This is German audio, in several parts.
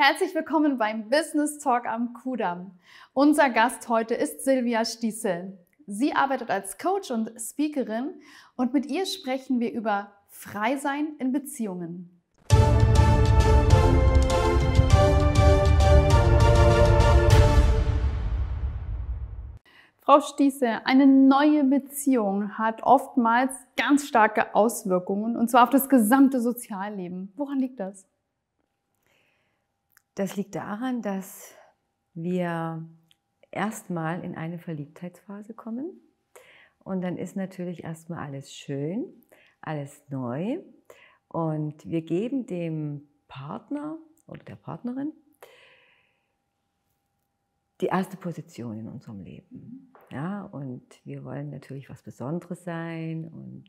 Herzlich willkommen beim Business Talk am Kudamm. Unser Gast heute ist Silvia Stiesel. Sie arbeitet als Coach und Speakerin und mit ihr sprechen wir über Freisein in Beziehungen. Frau Stiese, eine neue Beziehung hat oftmals ganz starke Auswirkungen und zwar auf das gesamte Sozialleben. Woran liegt das? Das liegt daran, dass wir erstmal in eine Verliebtheitsphase kommen und dann ist natürlich erstmal alles schön, alles neu und wir geben dem Partner oder der Partnerin die erste Position in unserem Leben. Ja, und wir wollen natürlich was Besonderes sein und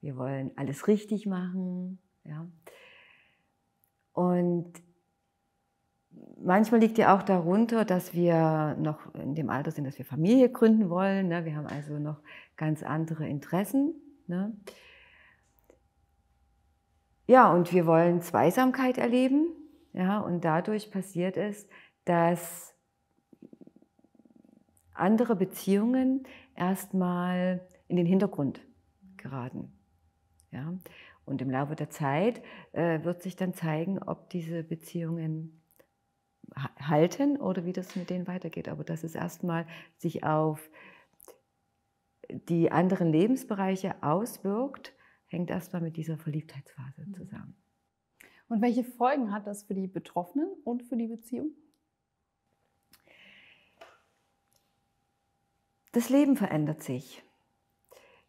wir wollen alles richtig machen. Ja. Und manchmal liegt ja auch darunter, dass wir noch in dem Alter sind, dass wir Familie gründen wollen. Ne? Wir haben also noch ganz andere Interessen. Ne? Ja, und wir wollen Zweisamkeit erleben. Ja, und dadurch passiert es, dass andere Beziehungen erstmal in den Hintergrund geraten. Ja? Und im Laufe der Zeit äh, wird sich dann zeigen, ob diese Beziehungen halten oder wie das mit denen weitergeht. Aber dass es erstmal sich auf die anderen Lebensbereiche auswirkt, hängt erstmal mit dieser Verliebtheitsphase mhm. zusammen. Und welche Folgen hat das für die Betroffenen und für die Beziehung? Das Leben verändert sich.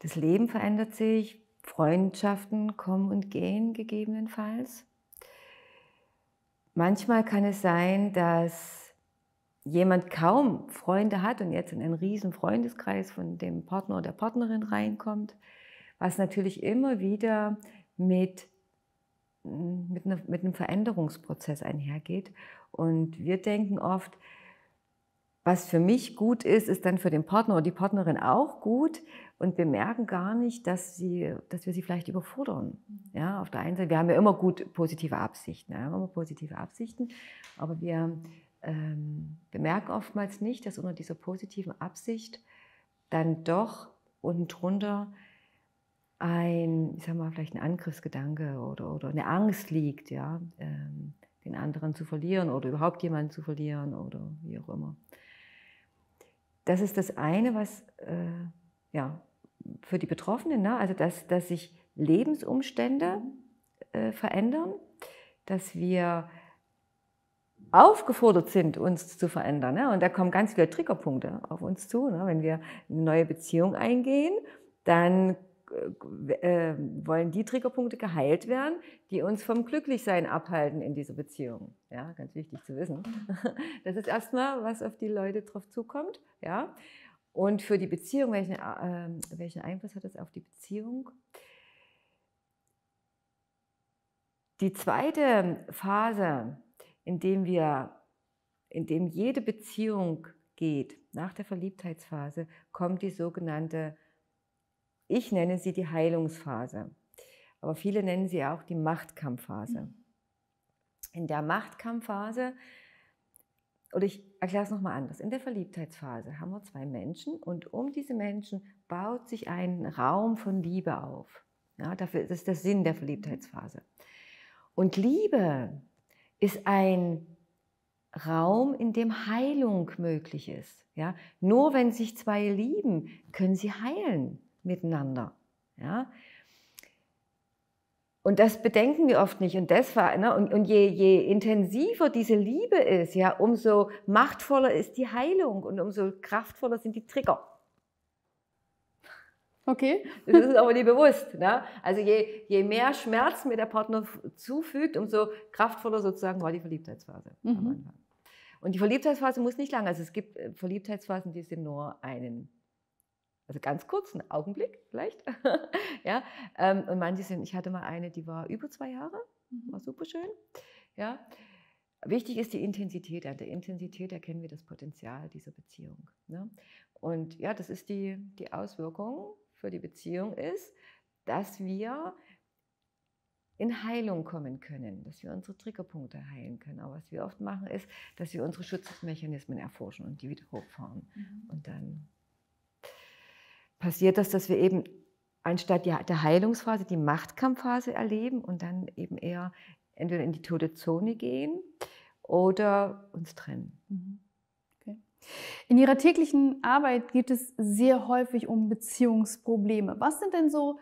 Das Leben verändert sich, Freundschaften kommen und gehen gegebenenfalls. Manchmal kann es sein, dass jemand kaum Freunde hat und jetzt in einen riesen Freundeskreis von dem Partner oder der Partnerin reinkommt, was natürlich immer wieder mit, mit, einer, mit einem Veränderungsprozess einhergeht. Und wir denken oft, was für mich gut ist, ist dann für den Partner oder die Partnerin auch gut und wir merken gar nicht, dass, sie, dass wir sie vielleicht überfordern. Ja, auf der einen Seite, wir haben ja immer gut positive Absichten, ja, immer positive Absichten, aber wir ähm, bemerken oftmals nicht, dass unter dieser positiven Absicht dann doch unten drunter ein, ich sag mal, vielleicht ein Angriffsgedanke oder, oder eine Angst liegt, ja, ähm, den anderen zu verlieren oder überhaupt jemanden zu verlieren oder wie auch immer. Das ist das eine, was äh, ja, für die Betroffenen, ne? also dass, dass sich Lebensumstände äh, verändern, dass wir aufgefordert sind, uns zu verändern. Ne? Und da kommen ganz viele Triggerpunkte auf uns zu. Ne? Wenn wir eine neue Beziehung eingehen, dann äh, wollen die Triggerpunkte geheilt werden, die uns vom Glücklichsein abhalten in dieser Beziehung. Ja, ganz wichtig zu wissen. Das ist erstmal, was auf die Leute drauf zukommt. Ja, und für die Beziehung, welchen, äh, welchen Einfluss hat das auf die Beziehung? Die zweite Phase, in dem wir, in dem jede Beziehung geht, nach der Verliebtheitsphase, kommt die sogenannte, ich nenne sie die Heilungsphase, aber viele nennen sie auch die Machtkampfphase. In der Machtkampfphase oder ich erkläre es nochmal anders. In der Verliebtheitsphase haben wir zwei Menschen und um diese Menschen baut sich ein Raum von Liebe auf. Ja, dafür, das ist der Sinn der Verliebtheitsphase. Und Liebe ist ein Raum, in dem Heilung möglich ist. Ja, nur wenn sich zwei lieben, können sie heilen miteinander. Ja, und das bedenken wir oft nicht. Und, das war, ne? und, und je, je intensiver diese Liebe ist, ja, umso machtvoller ist die Heilung und umso kraftvoller sind die Trigger. Okay. Das ist aber nicht bewusst. Ne? Also je, je mehr Schmerz mir der Partner zufügt, umso kraftvoller sozusagen war die Verliebtheitsphase mhm. Und die Verliebtheitsphase muss nicht lang. Also es gibt äh, Verliebtheitsphasen, die sind nur einen also ganz kurz, einen Augenblick vielleicht. ja, ähm, und manche sind, ich hatte mal eine, die war über zwei Jahre, mhm. war super schön. Ja, wichtig ist die Intensität. An der Intensität erkennen wir das Potenzial dieser Beziehung. Ne? Und ja, das ist die, die Auswirkung für die Beziehung ist, dass wir in Heilung kommen können, dass wir unsere Triggerpunkte heilen können. Aber was wir oft machen, ist, dass wir unsere Schutzmechanismen erforschen und die wieder hochfahren. Mhm. Und dann passiert das, dass wir eben anstatt der Heilungsphase die Machtkampfphase erleben und dann eben eher entweder in die tote Zone gehen oder uns trennen. Mhm. In Ihrer täglichen Arbeit geht es sehr häufig um Beziehungsprobleme. Was sind denn so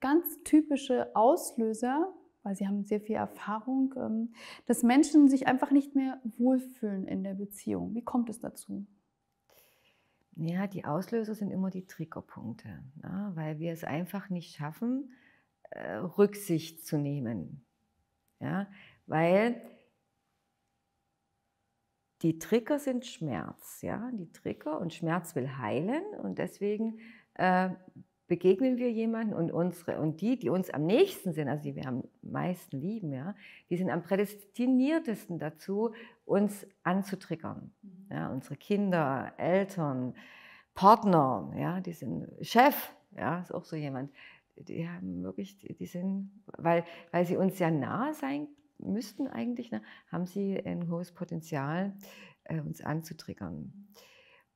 ganz typische Auslöser, weil Sie haben sehr viel Erfahrung, ähm, dass Menschen sich einfach nicht mehr wohlfühlen in der Beziehung? Wie kommt es dazu? Ja, die Auslöser sind immer die Triggerpunkte, ja, weil wir es einfach nicht schaffen, äh, Rücksicht zu nehmen. Ja, weil die Trigger sind Schmerz, ja, die Trigger und Schmerz will heilen und deswegen äh, begegnen wir jemanden und unsere und die, die uns am nächsten sind, also die wir am meisten lieben, ja, die sind am prädestiniertesten dazu, uns anzutriggern. Mhm. Ja, unsere Kinder, Eltern, Partner, ja, die sind Chef, ja, ist auch so jemand. Die haben wirklich, die sind, weil, weil sie uns ja nahe sein müssten eigentlich, ne, haben sie ein hohes Potenzial, äh, uns anzutriggern.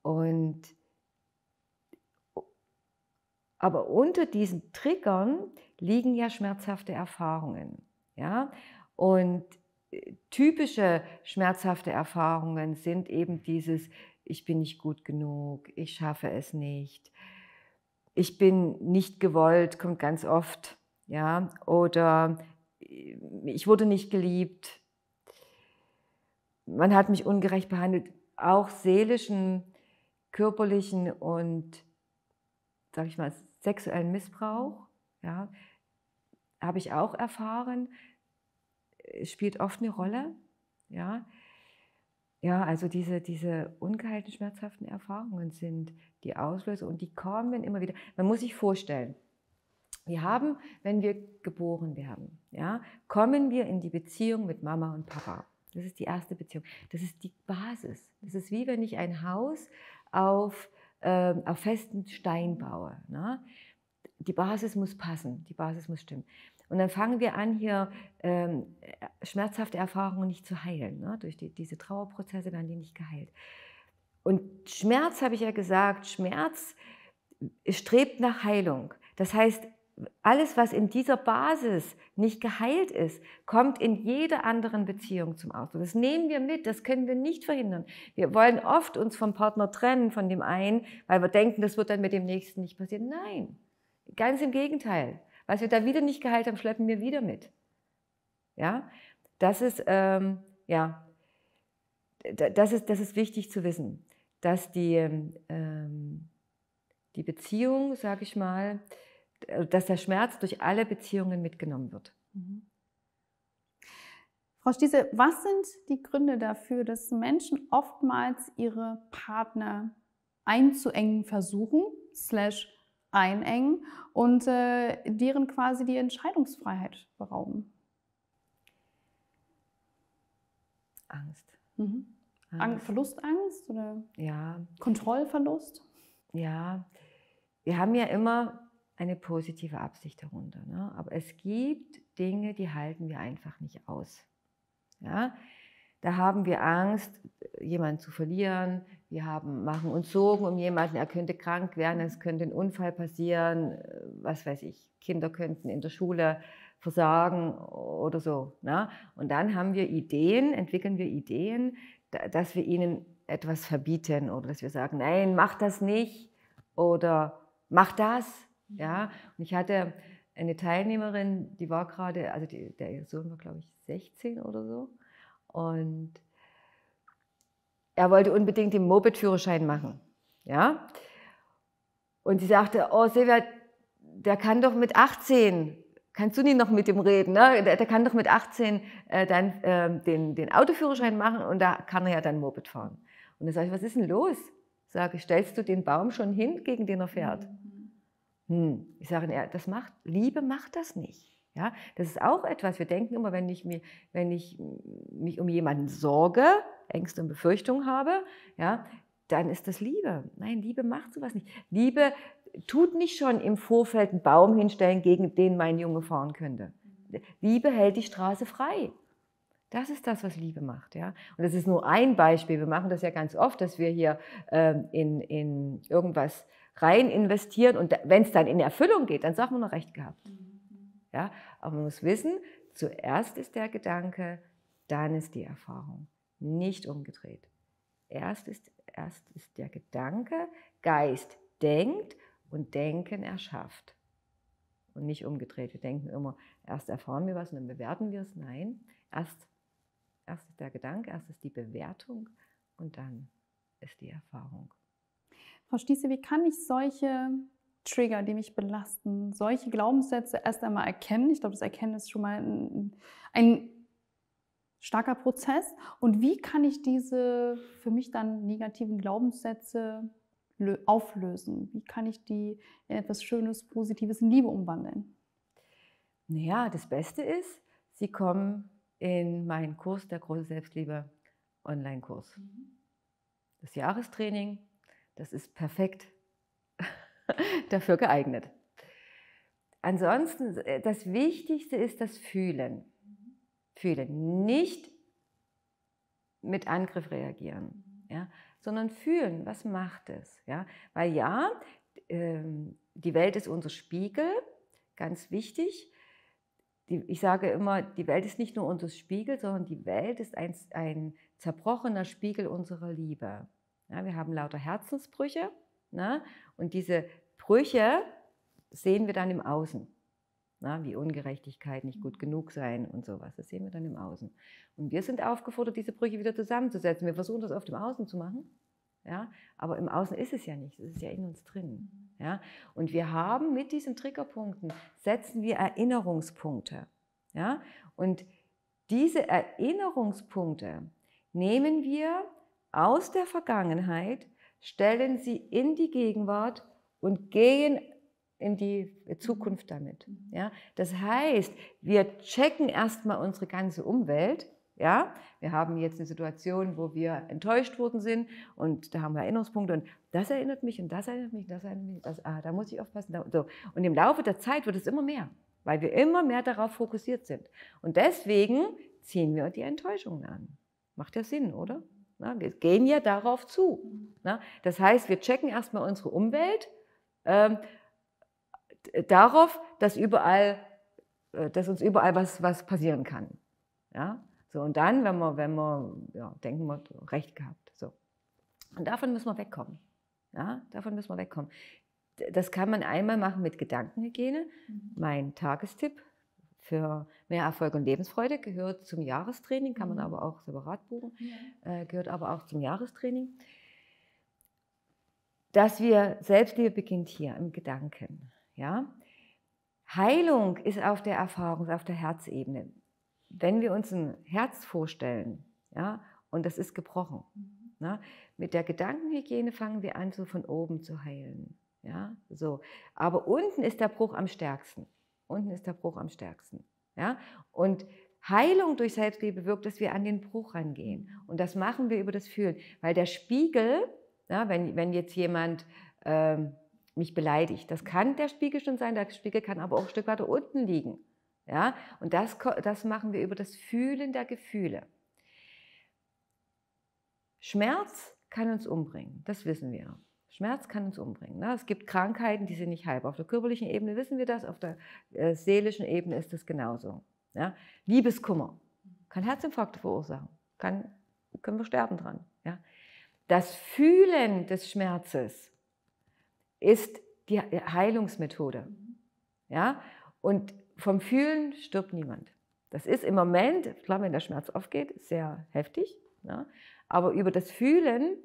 Und aber unter diesen Triggern liegen ja schmerzhafte Erfahrungen. Ja? Und äh, typische schmerzhafte Erfahrungen sind eben dieses, ich bin nicht gut genug, ich schaffe es nicht, ich bin nicht gewollt, kommt ganz oft. Ja? Oder ich wurde nicht geliebt, man hat mich ungerecht behandelt, auch seelischen, körperlichen und, sag ich mal, sexuellen Missbrauch, ja, habe ich auch erfahren, spielt oft eine Rolle, ja. Ja, also diese, diese ungeheilten, schmerzhaften Erfahrungen sind die Auslöser und die kommen immer wieder. Man muss sich vorstellen, wir haben, wenn wir geboren werden, ja, kommen wir in die Beziehung mit Mama und Papa. Das ist die erste Beziehung. Das ist die Basis. Das ist wie wenn ich ein Haus auf, äh, auf festen Stein baue. Ne? Die Basis muss passen, die Basis muss stimmen. Und dann fangen wir an, hier ähm, schmerzhafte Erfahrungen nicht zu heilen. Ne? Durch die, diese Trauerprozesse werden die nicht geheilt. Und Schmerz, habe ich ja gesagt, Schmerz strebt nach Heilung. Das heißt, alles, was in dieser Basis nicht geheilt ist, kommt in jeder anderen Beziehung zum Ausdruck. Das nehmen wir mit, das können wir nicht verhindern. Wir wollen oft uns vom Partner trennen, von dem einen, weil wir denken, das wird dann mit dem nächsten nicht passieren. Nein, ganz im Gegenteil. Was wir da wieder nicht geheilt haben, schleppen wir wieder mit. Ja, das ist, ähm, ja, das ist, das ist wichtig zu wissen, dass die, ähm, die Beziehung, sage ich mal, dass der Schmerz durch alle Beziehungen mitgenommen wird. Mhm. Frau Stiese, was sind die Gründe dafür, dass Menschen oftmals ihre Partner einzuengen versuchen, slash einengen und äh, deren quasi die Entscheidungsfreiheit berauben? Angst. Mhm. Angst. Verlustangst oder ja. Kontrollverlust? Ja, wir haben ja immer eine positive Absicht darunter. Ne? Aber es gibt Dinge, die halten wir einfach nicht aus. Ja? Da haben wir Angst, jemanden zu verlieren. Wir haben, machen uns Sorgen um jemanden, er könnte krank werden, es könnte ein Unfall passieren, was weiß ich, Kinder könnten in der Schule versagen oder so. Ne? Und dann haben wir Ideen, entwickeln wir Ideen, dass wir ihnen etwas verbieten oder dass wir sagen, nein, mach das nicht oder mach das. Ja, und ich hatte eine Teilnehmerin, die war gerade, also die, der Sohn war, glaube ich, 16 oder so. Und er wollte unbedingt den Moped-Führerschein machen. Ja. Und sie sagte, oh Silvia, der kann doch mit 18, kannst du nicht noch mit ihm reden, ne? der, der kann doch mit 18 äh, dann äh, den, den Autoführerschein machen und da kann er ja dann Moped fahren. Und dann sage ich, was ist denn los? Sage, stellst du den Baum schon hin, gegen den er fährt? Mhm. Hm. Ich sage, das macht, Liebe macht das nicht. Ja, das ist auch etwas, wir denken immer, wenn ich, mir, wenn ich mich um jemanden sorge, Ängste und Befürchtungen habe, ja, dann ist das Liebe. Nein, Liebe macht sowas nicht. Liebe tut nicht schon im Vorfeld einen Baum hinstellen, gegen den mein Junge fahren könnte. Liebe hält die Straße frei. Das ist das, was Liebe macht. Ja? Und das ist nur ein Beispiel. Wir machen das ja ganz oft, dass wir hier ähm, in, in irgendwas rein investieren und wenn es dann in Erfüllung geht, dann sagen wir noch recht gehabt. Ja? Aber man muss wissen, zuerst ist der Gedanke, dann ist die Erfahrung. Nicht umgedreht. Erst ist, erst ist der Gedanke, Geist denkt und Denken erschafft. Und nicht umgedreht. Wir denken immer, erst erfahren wir was und dann bewerten wir es. Nein, erst Erst ist der Gedanke, erst ist die Bewertung und dann ist die Erfahrung. Frau Stiese, wie kann ich solche Trigger, die mich belasten, solche Glaubenssätze erst einmal erkennen? Ich glaube, das Erkennen ist schon mal ein, ein starker Prozess. Und wie kann ich diese für mich dann negativen Glaubenssätze auflösen? Wie kann ich die in etwas Schönes, Positives, in Liebe umwandeln? Naja, das Beste ist, sie kommen in meinen Kurs der große Selbstliebe Online-Kurs. Mhm. Das Jahrestraining, das ist perfekt dafür geeignet. Ansonsten, äh, das Wichtigste ist das Fühlen. Fühlen, nicht mit Angriff reagieren, ja, sondern fühlen, was macht es. Ja? Weil ja, ähm, die Welt ist unser Spiegel, ganz wichtig, ich sage immer, die Welt ist nicht nur unser Spiegel, sondern die Welt ist ein, ein zerbrochener Spiegel unserer Liebe. Ja, wir haben lauter Herzensbrüche ne? und diese Brüche sehen wir dann im Außen. Na, wie Ungerechtigkeit, nicht gut genug sein und sowas. Das sehen wir dann im Außen. Und wir sind aufgefordert, diese Brüche wieder zusammenzusetzen. Wir versuchen das auf dem Außen zu machen. Ja? Aber im Außen ist es ja nicht, es ist ja in uns drin. Ja? Und wir haben mit diesen Triggerpunkten, setzen wir Erinnerungspunkte. Ja? Und diese Erinnerungspunkte nehmen wir aus der Vergangenheit, stellen sie in die Gegenwart und gehen in die Zukunft damit. Ja? Das heißt, wir checken erstmal unsere ganze Umwelt ja, wir haben jetzt eine Situation, wo wir enttäuscht worden sind und da haben wir Erinnerungspunkte und das erinnert mich und das erinnert mich, das erinnert mich, das, ah, da muss ich aufpassen. Da, so. Und im Laufe der Zeit wird es immer mehr, weil wir immer mehr darauf fokussiert sind. Und deswegen ziehen wir die Enttäuschungen an. Macht ja Sinn, oder? Na, wir gehen ja darauf zu. Na? Das heißt, wir checken erstmal unsere Umwelt ähm, darauf, dass, überall, äh, dass uns überall was, was passieren kann. Ja? So, und dann, wenn wir, wenn wir ja, denken, wir recht gehabt. So. Und davon müssen wir wegkommen. Ja, davon müssen wir wegkommen. Das kann man einmal machen mit Gedankenhygiene. Mhm. Mein Tagestipp für mehr Erfolg und Lebensfreude gehört zum Jahrestraining, kann man mhm. aber auch separat buchen, ja. äh, gehört aber auch zum Jahrestraining. Dass wir Selbstliebe beginnt hier im Gedanken. Ja? Heilung ist auf der Erfahrungs-, auf der Herzebene wenn wir uns ein Herz vorstellen, ja, und das ist gebrochen, mhm. na, mit der Gedankenhygiene fangen wir an, so von oben zu heilen. Ja, so. Aber unten ist der Bruch am stärksten. Unten ist der Bruch am stärksten. Ja? Und Heilung durch Selbstliebe wirkt, dass wir an den Bruch rangehen. Und das machen wir über das Fühlen. Weil der Spiegel, ja, wenn, wenn jetzt jemand ähm, mich beleidigt, das kann der Spiegel schon sein, der Spiegel kann aber auch ein Stück weiter unten liegen. Ja? Und das, das machen wir über das Fühlen der Gefühle. Schmerz kann uns umbringen, das wissen wir. Schmerz kann uns umbringen. Ne? Es gibt Krankheiten, die sind nicht heilbar. Auf der körperlichen Ebene wissen wir das, auf der äh, seelischen Ebene ist das genauso. Ja? Liebeskummer kann Herzinfarkte verursachen, kann, können wir sterben dran. Ja? Das Fühlen des Schmerzes ist die Heilungsmethode. Ja? Und vom Fühlen stirbt niemand. Das ist im Moment, klar, wenn der Schmerz aufgeht, sehr heftig. Ja? Aber über das Fühlen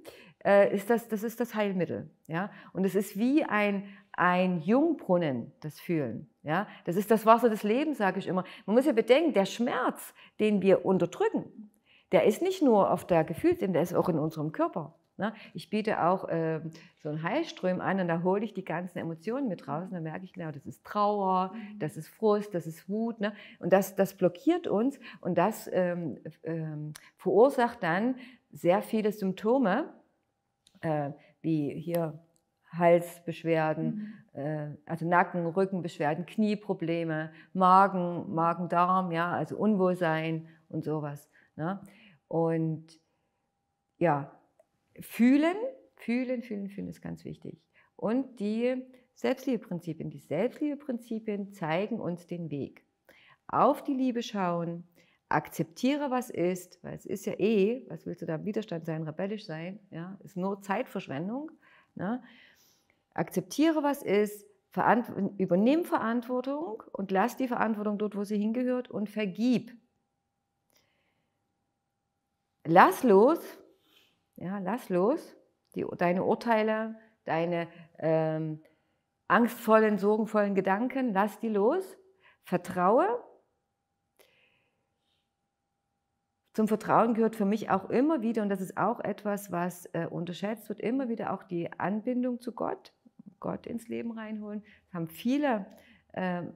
äh, ist das, das ist das Heilmittel. Ja? Und es ist wie ein, ein Jungbrunnen, das Fühlen. Ja? Das ist das Wasser des Lebens, sage ich immer. Man muss ja bedenken, der Schmerz, den wir unterdrücken, der ist nicht nur auf der Gefühlsebene, der ist auch in unserem Körper. Ne? Ich biete auch äh, so einen Heilström an und da hole ich die ganzen Emotionen mit raus und dann merke ich genau, das ist Trauer, mhm. das ist Frust, das ist Wut. Ne? Und das, das blockiert uns und das ähm, ähm, verursacht dann sehr viele Symptome, äh, wie hier Halsbeschwerden, mhm. äh, also Nacken, Rückenbeschwerden, Knieprobleme, Magen, Magen-Darm, ja, also Unwohlsein und sowas. Ne? Und ja, fühlen, fühlen, fühlen, fühlen ist ganz wichtig. Und die Selbstliebeprinzipien. Die Selbstliebeprinzipien zeigen uns den Weg. Auf die Liebe schauen, akzeptiere, was ist, weil es ist ja eh, was willst du da Widerstand sein, rebellisch sein, ja, ist nur Zeitverschwendung. Ne? Akzeptiere, was ist, verant übernimm Verantwortung und lass die Verantwortung dort, wo sie hingehört und vergib. Lass los, ja, lass los die, deine Urteile, deine ähm, angstvollen, sorgenvollen Gedanken, lass die los, vertraue. Zum Vertrauen gehört für mich auch immer wieder, und das ist auch etwas, was äh, unterschätzt wird, immer wieder auch die Anbindung zu Gott, Gott ins Leben reinholen. Das haben viele ähm,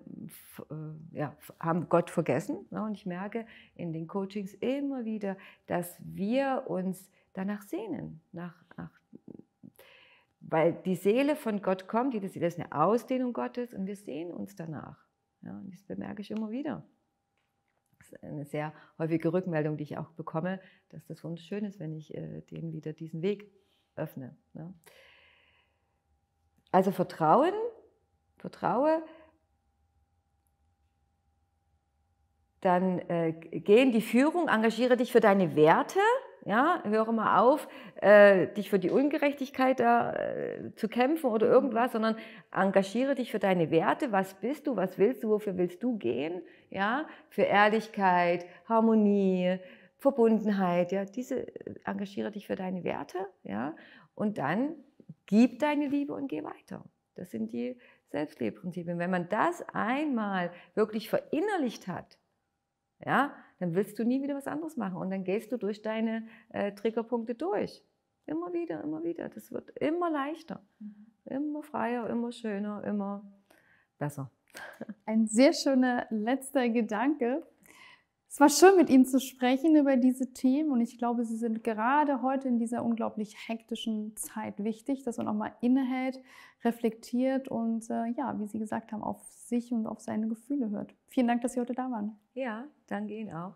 äh, ja, haben Gott vergessen. Ne? Und ich merke in den Coachings immer wieder, dass wir uns danach sehnen, nach, nach weil die Seele von Gott kommt, die Seele ist eine Ausdehnung Gottes und wir sehen uns danach. Ja, und das bemerke ich immer wieder. Das ist eine sehr häufige Rückmeldung, die ich auch bekomme, dass das wunderschön ist, wenn ich äh, denen wieder diesen Weg öffne. Ne? Also Vertrauen, vertraue, dann äh, geh in die Führung, engagiere dich für deine Werte, ja, höre mal auf, äh, dich für die Ungerechtigkeit äh, zu kämpfen oder irgendwas, sondern engagiere dich für deine Werte. Was bist du? Was willst du? Wofür willst du gehen? Ja, für Ehrlichkeit, Harmonie, Verbundenheit. Ja, diese äh, engagiere dich für deine Werte. Ja, und dann gib deine Liebe und geh weiter. Das sind die Selbstliebeprinzipien. Wenn man das einmal wirklich verinnerlicht hat, ja, dann willst du nie wieder was anderes machen und dann gehst du durch deine äh, Triggerpunkte durch. Immer wieder, immer wieder. Das wird immer leichter, mhm. immer freier, immer schöner, immer besser. Ein sehr schöner letzter Gedanke. Es war schön, mit Ihnen zu sprechen über diese Themen und ich glaube, sie sind gerade heute in dieser unglaublich hektischen Zeit wichtig, dass man auch mal innehält, reflektiert und äh, ja, wie Sie gesagt haben, auf sich und auf seine Gefühle hört. Vielen Dank, dass Sie heute da waren. Ja, danke Ihnen auch.